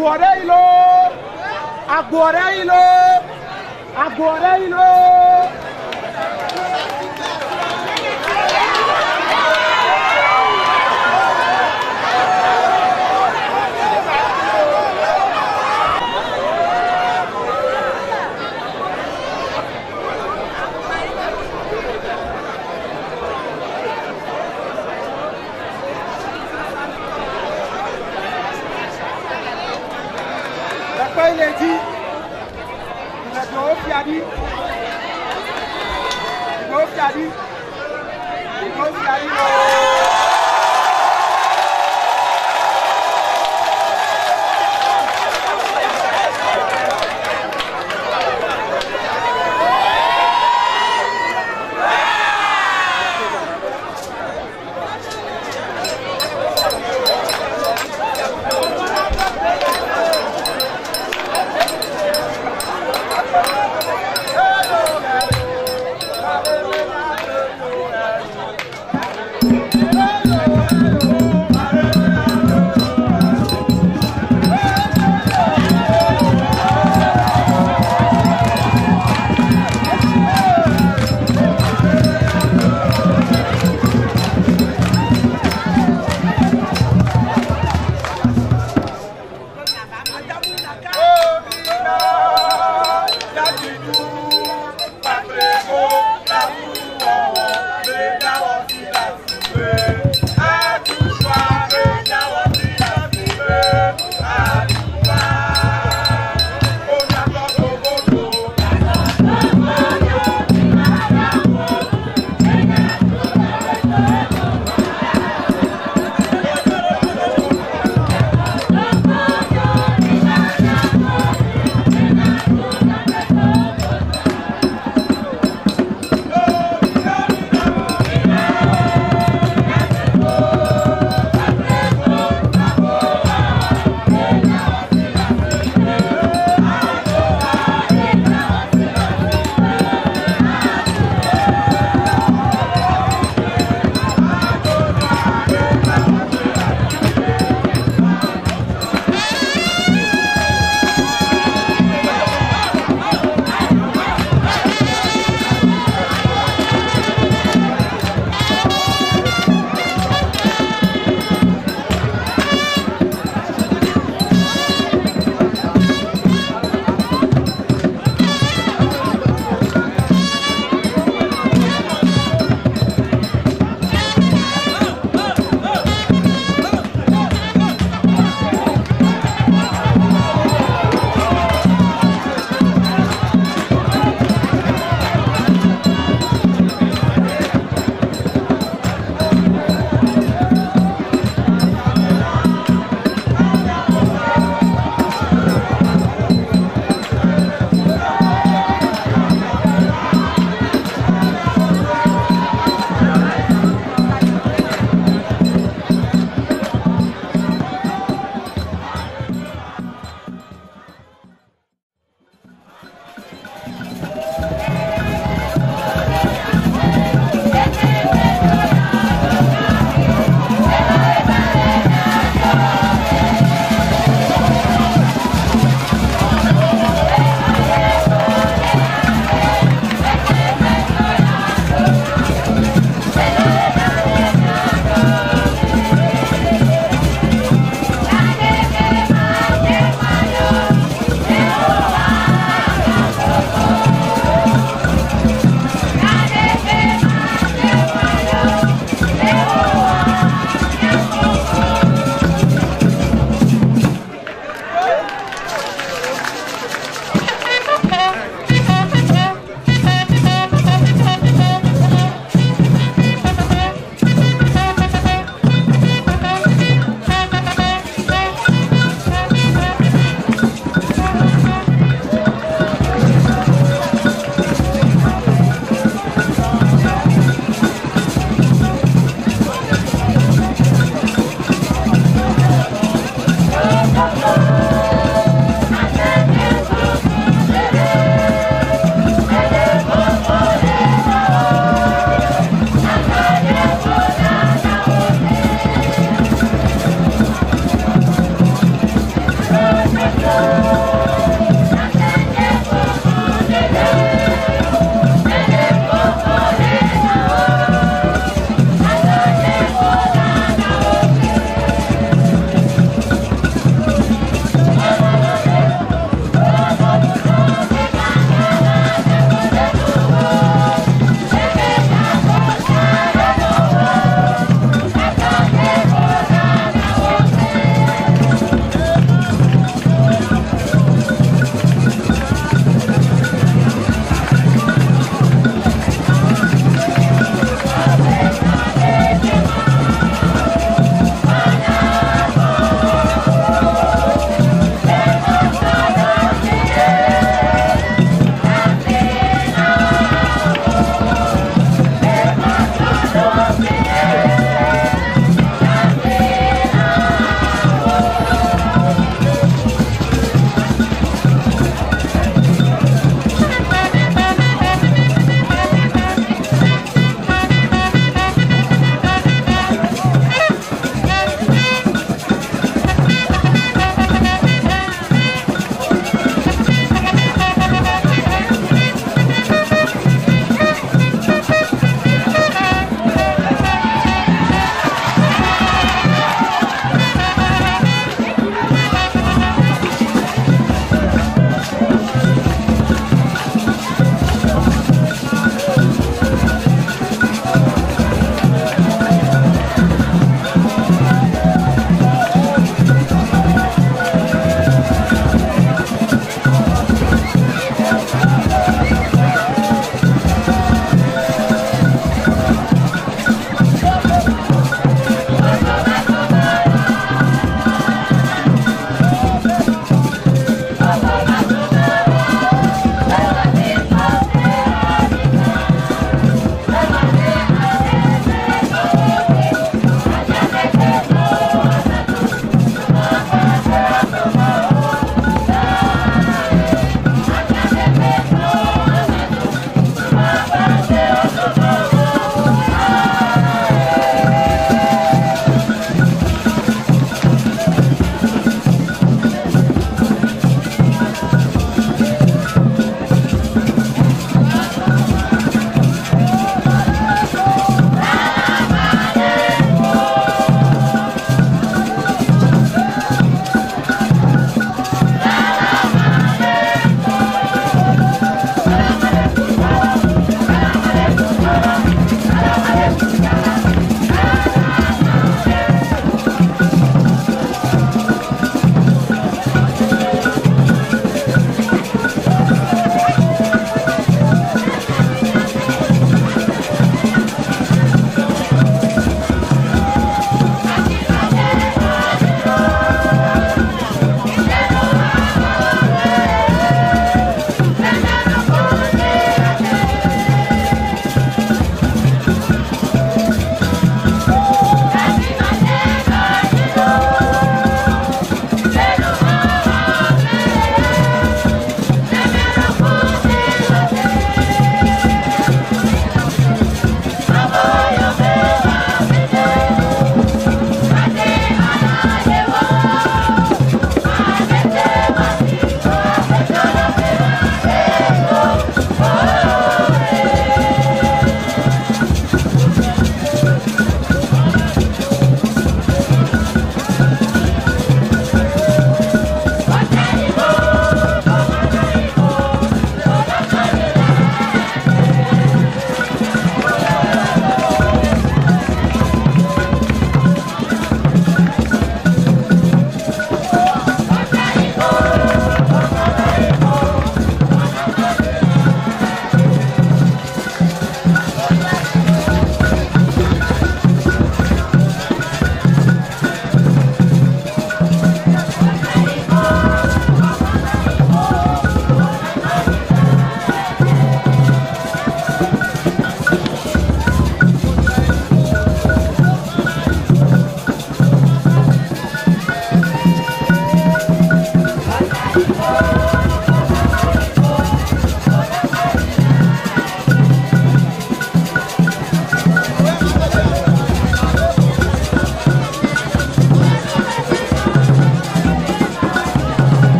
Agora é ilô! Agora é ilô!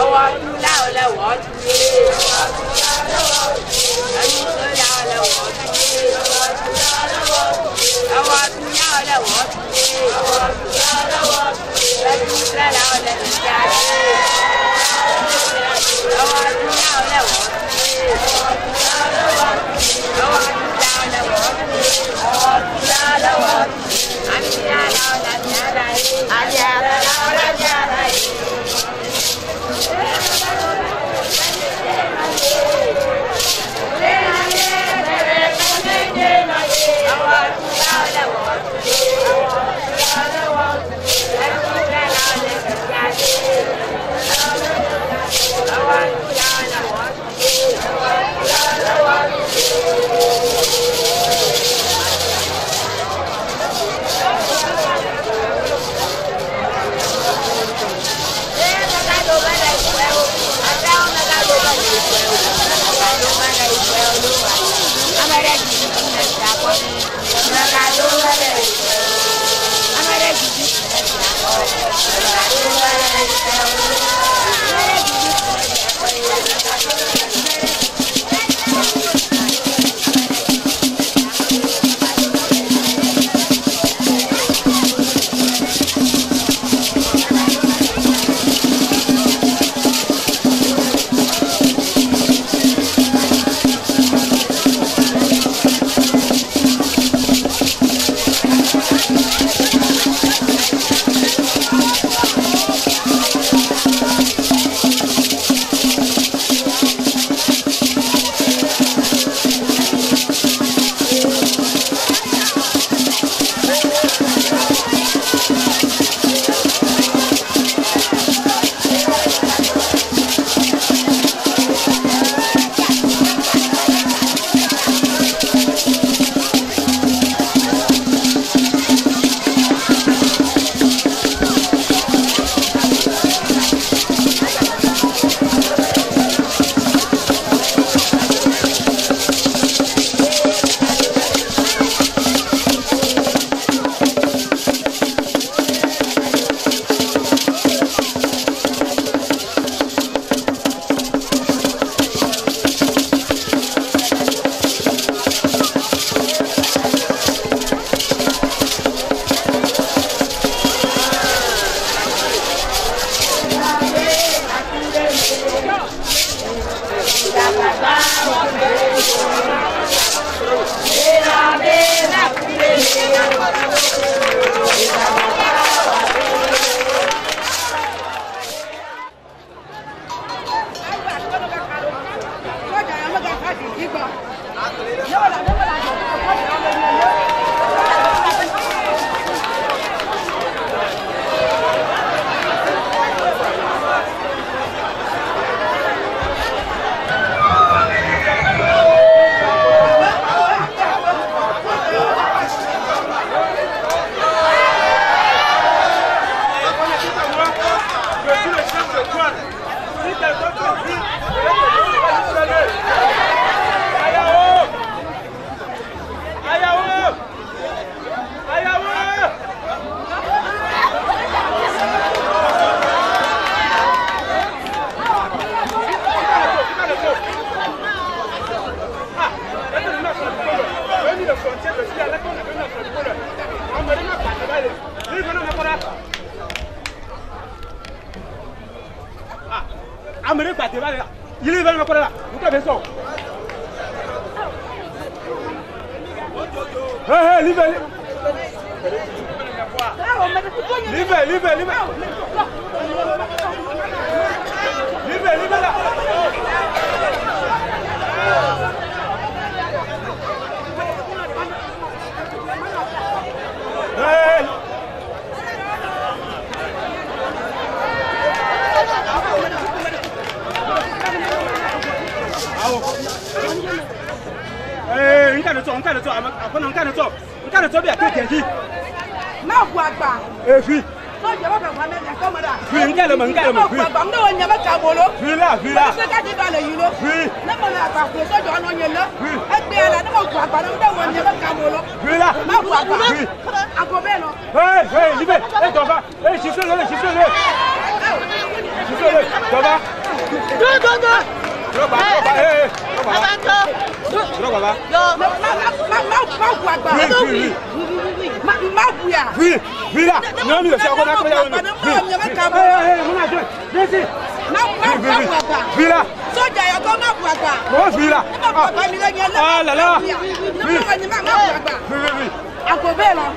ọwọ́ túlá ọlẹ́wọ̀ túlé ẹni túlá ọlẹ́wọ̀ túlé ọwọ́ túlá ọlẹ́wọ̀ túlé ẹni túlá ọlẹ́wọ̀ túlé ọwọ́ túlá ọlẹ́wọ̀ túlé ọwọ́ túlá ọlẹ́wọ̀ túlé ọwọ́ túlá ọlẹ́wọ̀ túlé àmì ní àlọ́ ọ̀làjà rẹ̀ àjà rẹ̀ ọ̀làjà rẹ̀. amarelinho é da água, na né? garoa laranja. Amarelinho é da né? libè libè libè libè la. nka de tɔ nka de tɔ a kɔnɔ nka de tɔ nka de tɔ bɛ a kɛ kɛnti. n'a ko a gba. efi. Free, nyalo man, nyalo man, free. Bang do nyama kabolo. Free la, free la. Se ka di bale yulo. Free. Na mo na pa ko so jo no nyelo. Free. E gbe la na mo ko pa na do nyama kabolo. Free la. Ma ko pa. Free. A ko be no. Hey, hey, libe. E to ba. E si so le, si so le. Si so le. To ba. Do do do. Do ba, do ba. Hey, do ba. Do ba. Yo. Ma ma ma ma ko pa. Free, free mabuya vira vira nani yo shako nakwa ya wani vira soja ya ko mabuya ta mo vira ah la la vira akobe la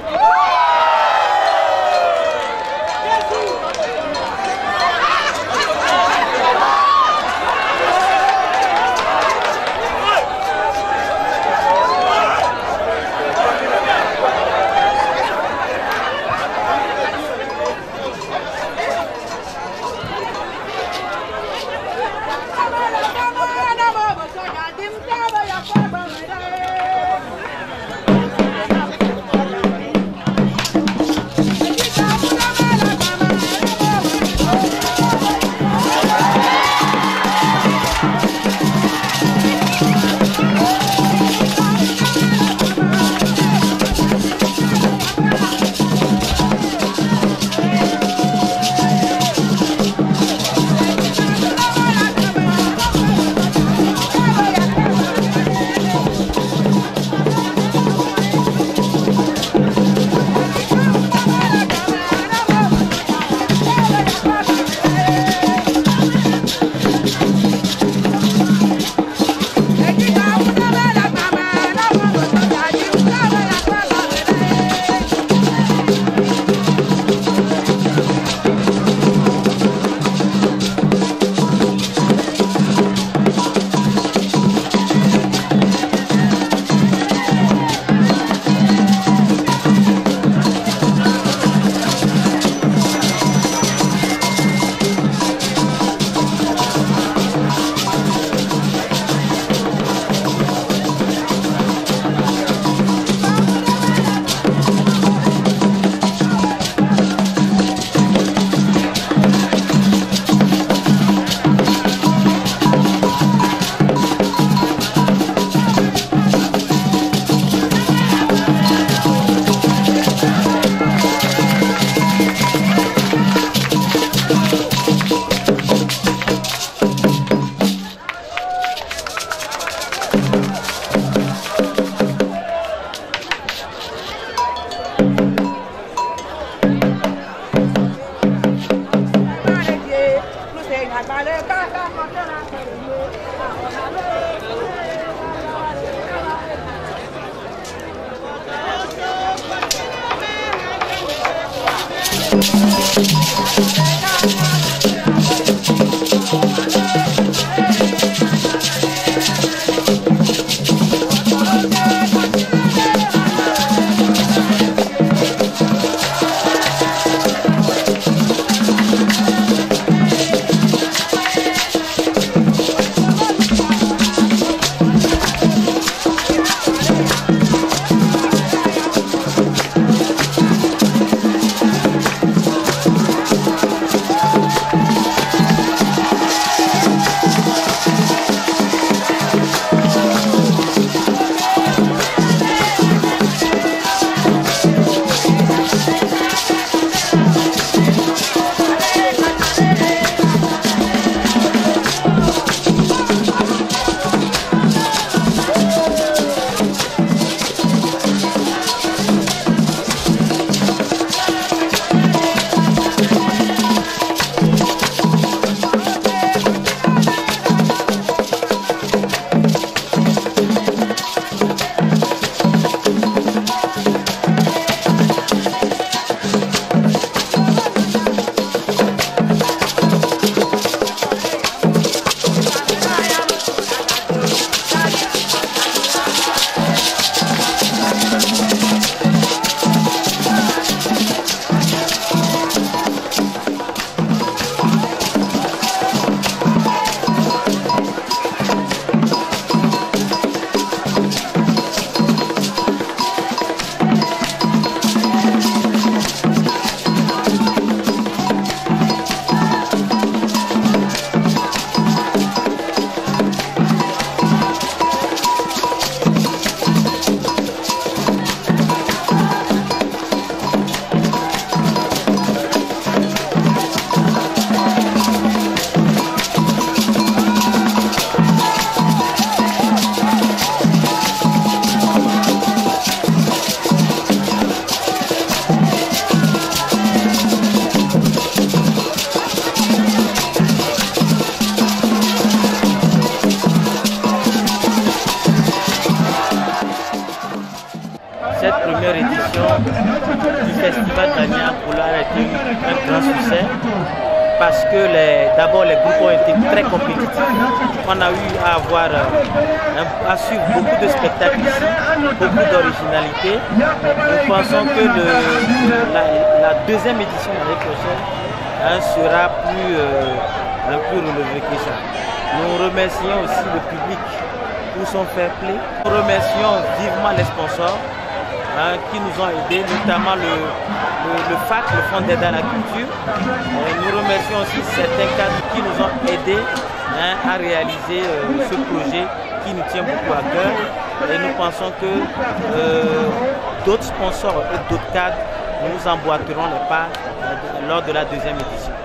emboîteront les pas euh, lors de la deuxième édition.